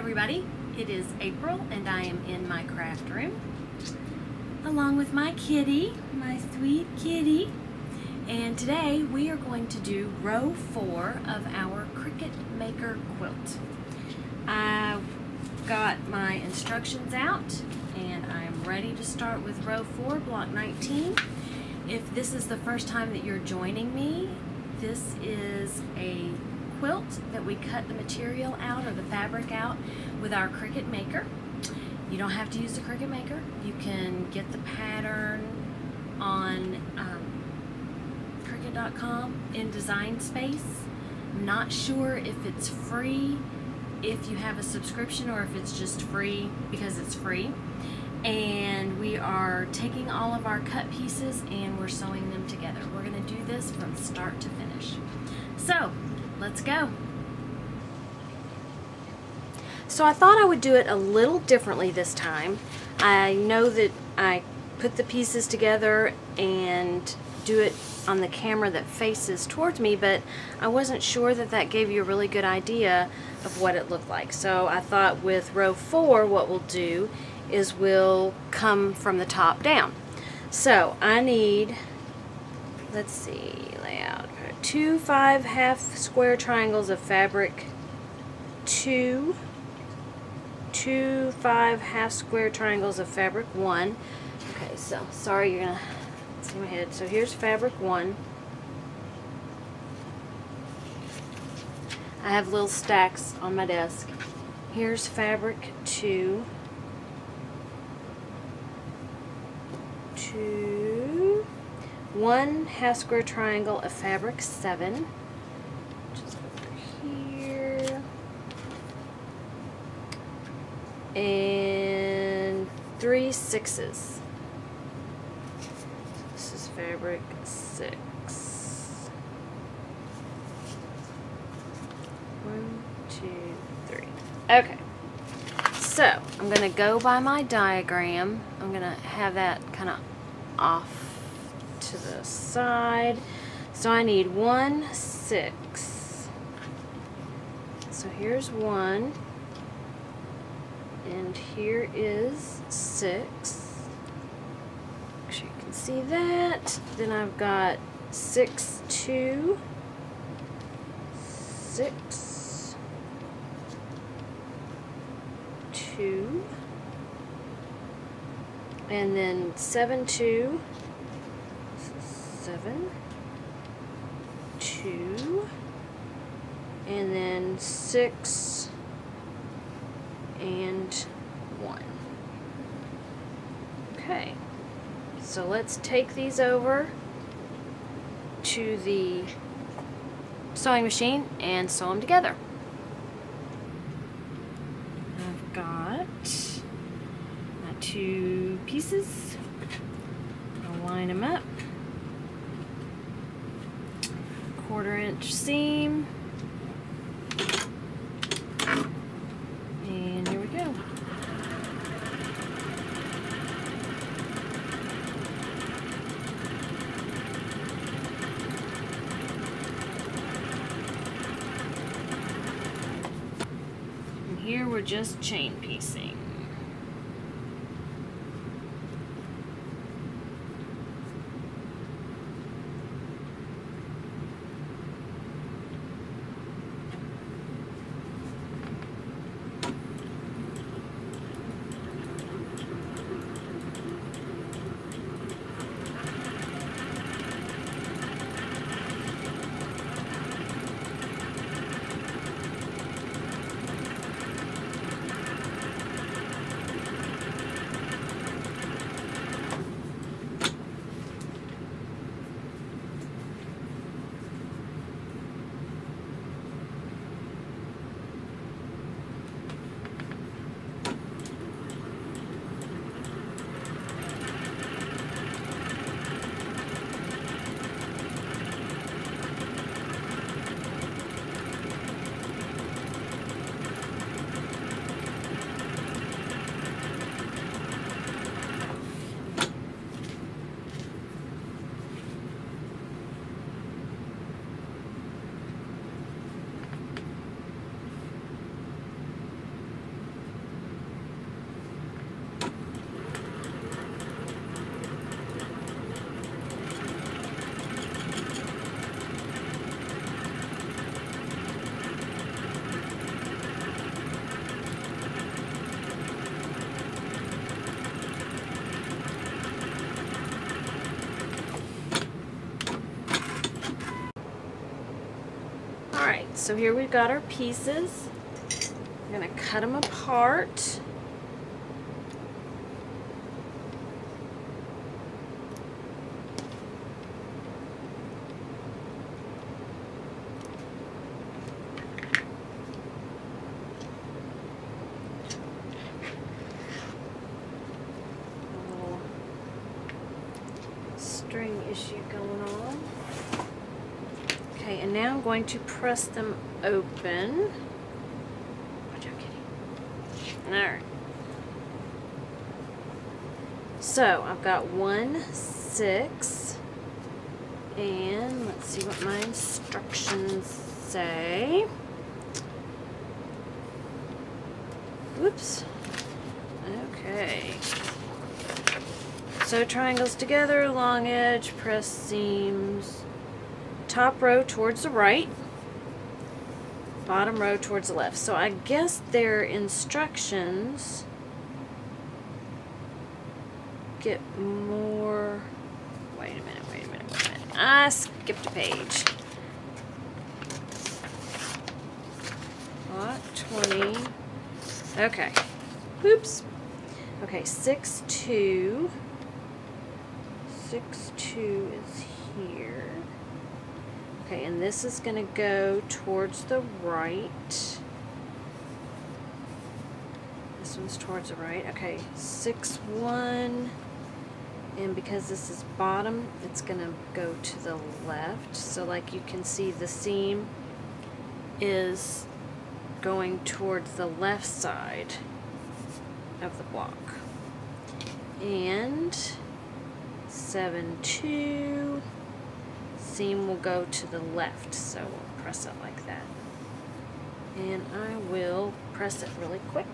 everybody, it is April and I am in my craft room along with my kitty, my sweet kitty. And today we are going to do row four of our Cricut Maker quilt. I've got my instructions out and I'm ready to start with row four, block 19. If this is the first time that you're joining me, this is a quilt that we cut the material out or the fabric out with our Cricut Maker. You don't have to use the Cricut Maker. You can get the pattern on um, Cricut.com in Design Space. Not sure if it's free, if you have a subscription, or if it's just free because it's free. And we are taking all of our cut pieces and we're sewing them together. We're going to do this from start to finish. So, let's go. So I thought I would do it a little differently this time. I know that I put the pieces together and do it on the camera that faces towards me, but I wasn't sure that that gave you a really good idea of what it looked like. So I thought with row four, what we'll do is we'll come from the top down. So I need, let's see, two five half square triangles of fabric, two, two five half square triangles of fabric, one. Okay, so sorry you're gonna see my head. So here's fabric one. I have little stacks on my desk. Here's fabric two. Two. One half square triangle of fabric seven. Just over here. And three sixes. This is fabric six. One, two, three. Okay. So, I'm going to go by my diagram. I'm going to have that kind of off to the side. So I need one, six. So here's one. And here is six. Make sure you can see that. Then I've got six, two, six, two, and then seven, two, seven, two, and then six, and one. Okay, so let's take these over to the sewing machine and sew them together. I've got my two pieces. I'll line them up. Quarter inch seam. And here we go. And here we're just chain piecing. So here we've got our pieces. We're going to cut them apart. string issue going on. Okay, and now I'm going to press them open. Watch out, kitty. Alright. So, I've got one, six, and let's see what my instructions say. Whoops. Okay. So triangles together, long edge, press seams, top row towards the right, bottom row towards the left. So I guess their instructions get more, wait a minute, wait a minute, wait a minute. I skipped a page. Lot 20, okay, oops. Okay, 6, 2, 6, 2 is here. Okay, and this is going to go towards the right. This one's towards the right. Okay, 6, 1. And because this is bottom, it's going to go to the left. So like you can see the seam is going towards the left side of the block. And 7, 2. Seam will go to the left, so we'll press it like that. And I will press it really quick.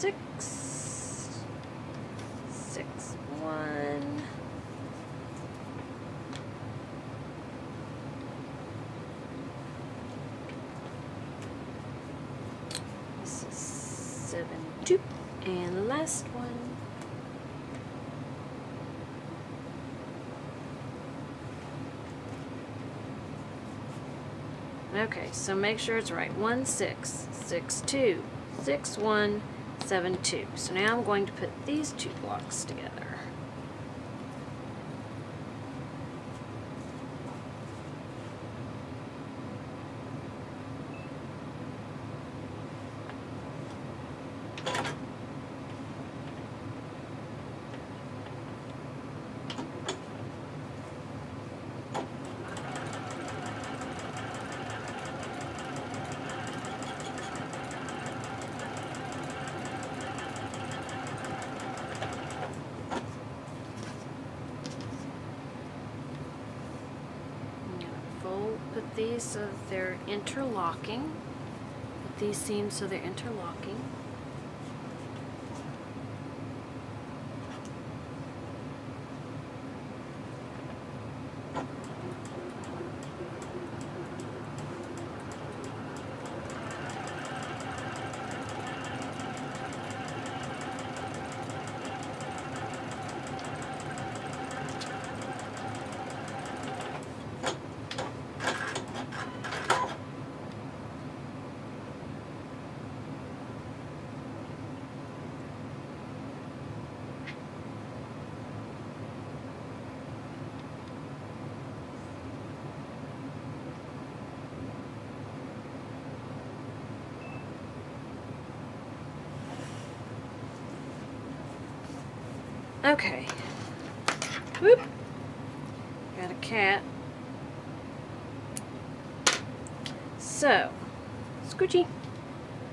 six, six, one. This is seven, two, and the last one. Okay, so make sure it's right. One, six, six, two, six, one, 7, 2. So now I'm going to put these two blocks together. put these so they're interlocking. Put these seams so they're interlocking. Okay. Whoop. Got a cat. So, Scoochie.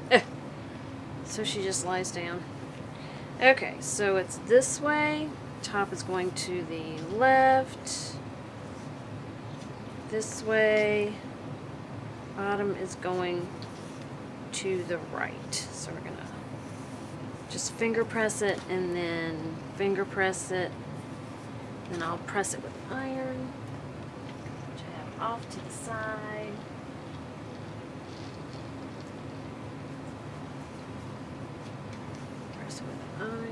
Uh, so she just lies down. Okay, so it's this way. Top is going to the left. This way. Bottom is going to the right. So we're gonna just finger press it and then finger press it. Then I'll press it with iron, which I have off to the side. Press it with iron.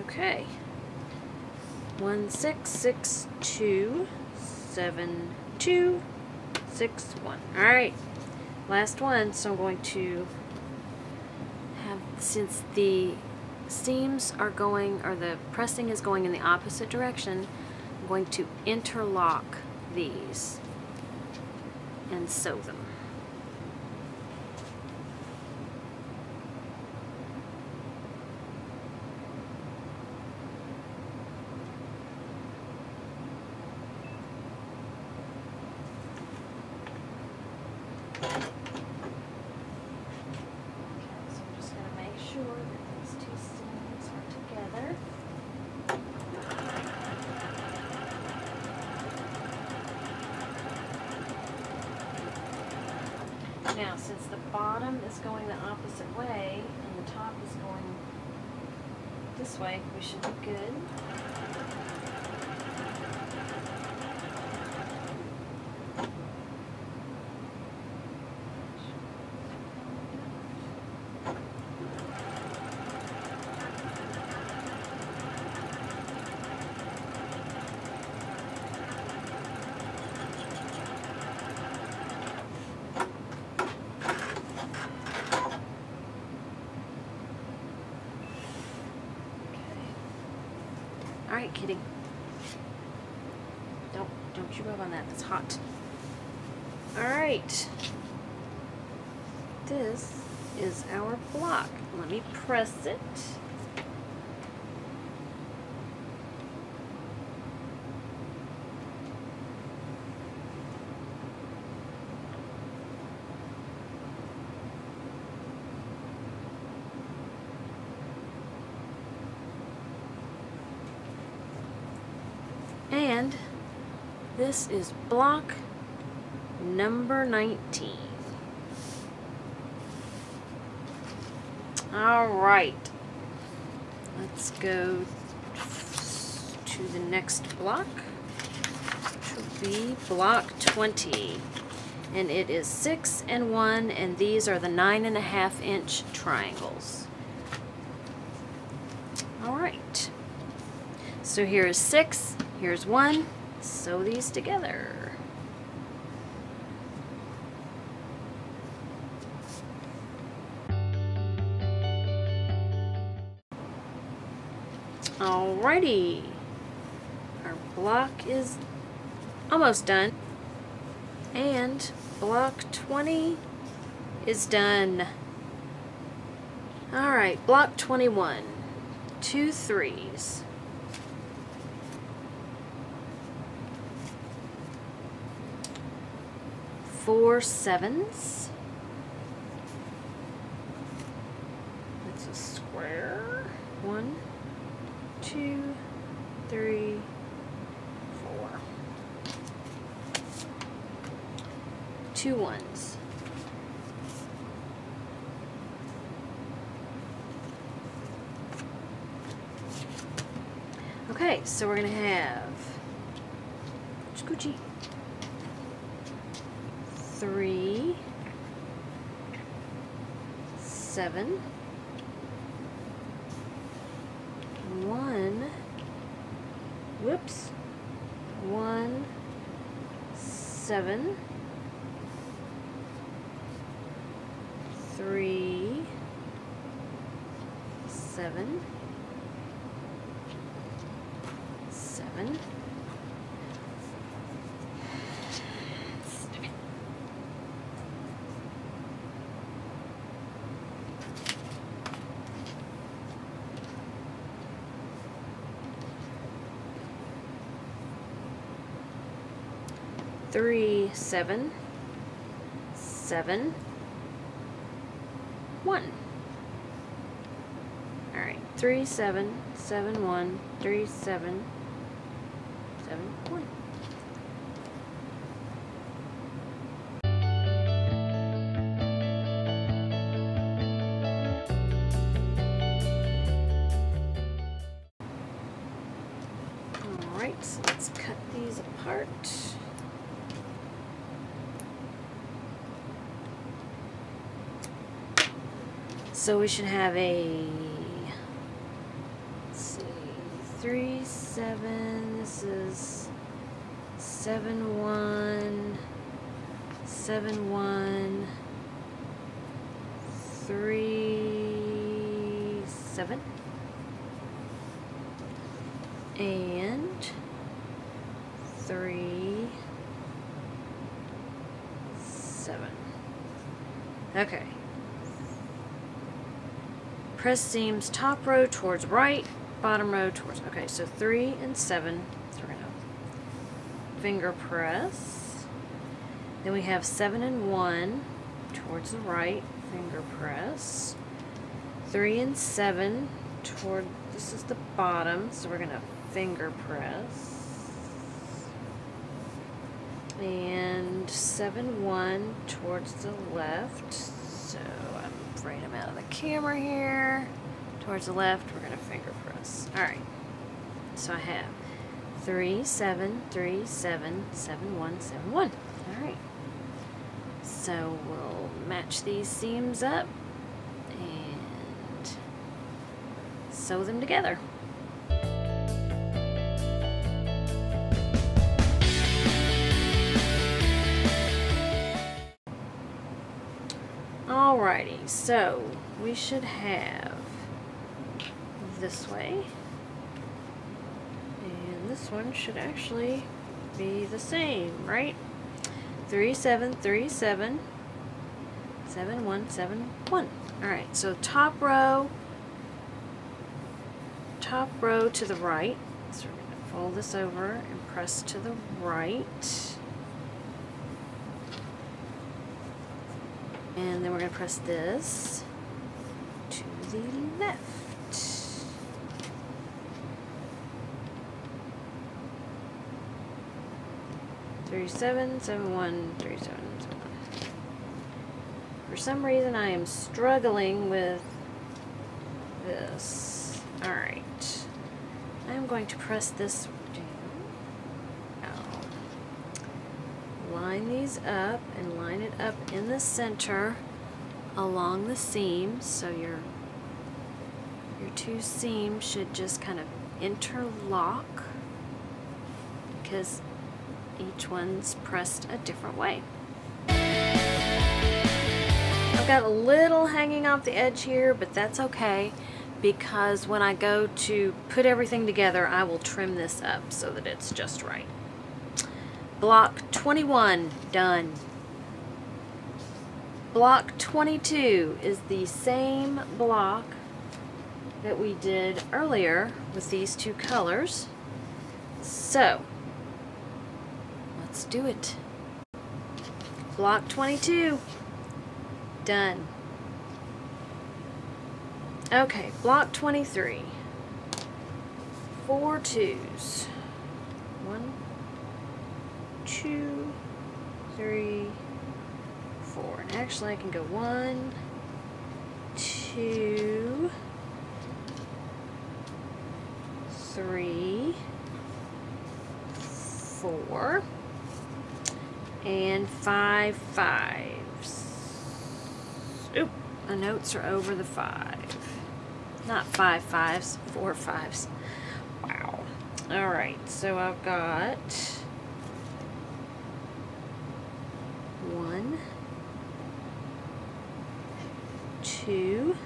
Okay. One six six two seven two six one. All right, last one. So I'm going to have since the seams are going or the pressing is going in the opposite direction. I'm going to interlock these and sew them. Okay, so I'm just going to make sure that these two seams are together. Now, since the bottom is going the opposite way and the top is going this way, we should be good. Kitty. Don't don't you move on that. It's hot. All right. This is our block. Let me press it. And this is block number 19. All right. Let's go to the next block, which will be block 20. And it is six and one, and these are the nine and a half inch triangles. All right. So here is six, here's one. Sew these together. Alrighty. Our block is almost done. And block 20 is done. Alright, block 21. Two threes. Four sevens. That's a square. One, two, three, four. Two ones. Okay, so we're gonna have Scoochie. Three, seven, one, whoops, one, seven, three, seven, seven. Three, seven, seven, one. Alright, three, seven, seven, one, three, seven, seven, one. So we should have a see three seven this is seven one seven one three seven. And three seven. Okay press seams top row towards right bottom row towards okay so three and seven so we're gonna finger press. Then we have seven and one towards the right finger press. Three and seven toward this is the bottom so we're gonna finger press. And seven one towards the left so I'm afraid I'm out of the camera here. Towards the left we're gonna finger press. All right. So I have three seven three seven seven one seven one. All right. So we'll match these seams up and sew them together so we should have this way. And this one should actually be the same, right? 3737 7171. Alright, so top row, top row to the right. So we're going to fold this over and press to the right. And then we're going to press this to the left. Three seven one three seven one. For some reason I am struggling with this. Alright. I'm going to press this line these up and line it up in the center along the seam so your your two seams should just kind of interlock because each one's pressed a different way. I've got a little hanging off the edge here but that's okay because when I go to put everything together I will trim this up so that it's just right. Block 21, done. Block 22 is the same block that we did earlier with these two colors. So, let's do it. Block 22, done. Okay, block 23. Four twos. One, two, three, four. And actually I can go one, two, three, four, and five fives. Oop, the notes are over the five. Not five fives, four fives. Wow. Alright, so I've got one, two,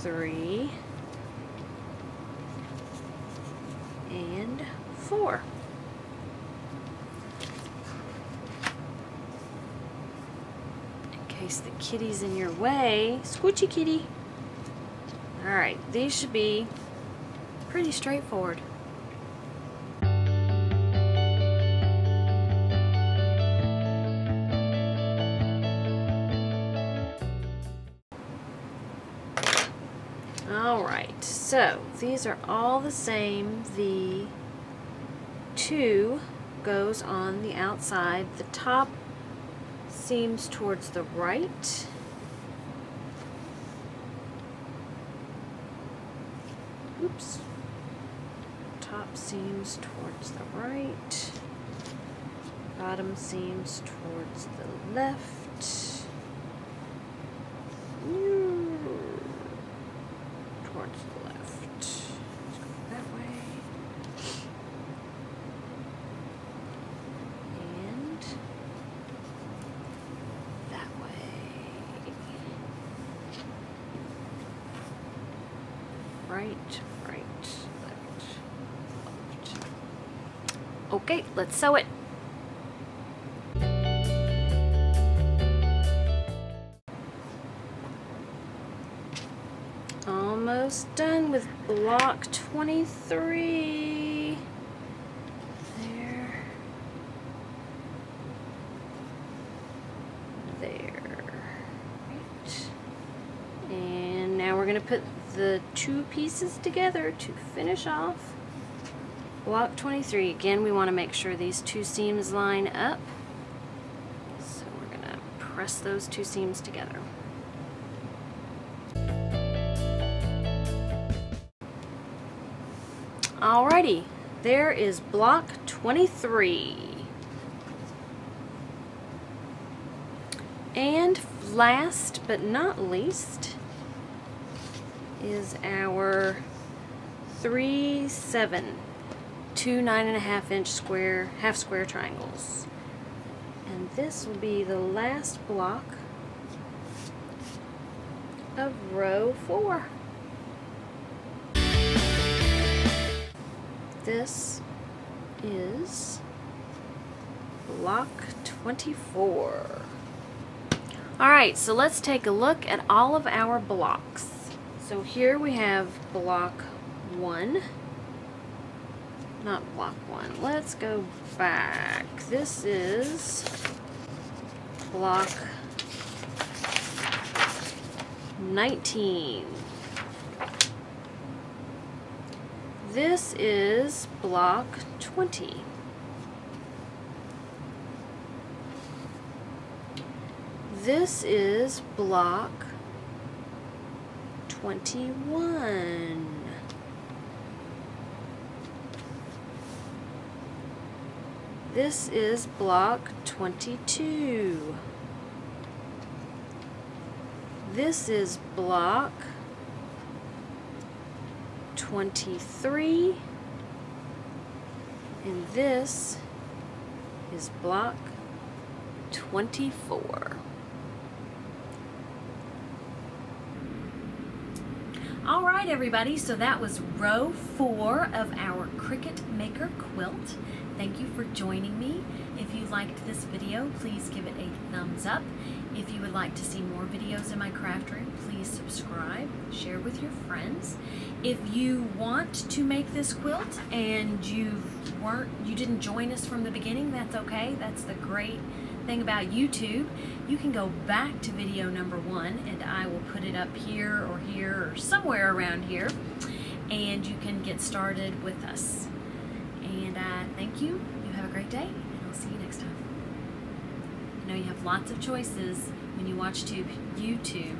three, and four. In case the kitty's in your way, squishy kitty. Alright, these should be pretty straightforward. So these are all the same. The two goes on the outside. The top seams towards the right. Oops. Top seams towards the right. Bottom seams towards the left. right, right, left, left. Okay, let's sew it. Almost done with block 23. There. There. And now we're going to put the two pieces together to finish off block 23. Again, we want to make sure these two seams line up. So we're going to press those two seams together. Alrighty, there is block 23. And last but not least, is our three seven two nine and a half inch square half square triangles. And this will be the last block of row four. This is block 24 alright so let's take a look at all of our blocks. So here we have block one. Not block one. Let's go back. This is block 19. This is block 20. This is block 21. This is block 22. This is block 23. And this is block 24. All right, everybody, so that was row four of our Cricut Maker quilt. Thank you for joining me. If you liked this video, please give it a thumbs up. If you would like to see more videos in my craft room, please subscribe, share with your friends. If you want to make this quilt and you weren't, you didn't join us from the beginning, that's okay. That's the great thing about YouTube, you can go back to video number one and I will put it up here or here or somewhere around here and you can get started with us. And uh, thank you. You have a great day and I'll see you next time. I know you have lots of choices when you watch YouTube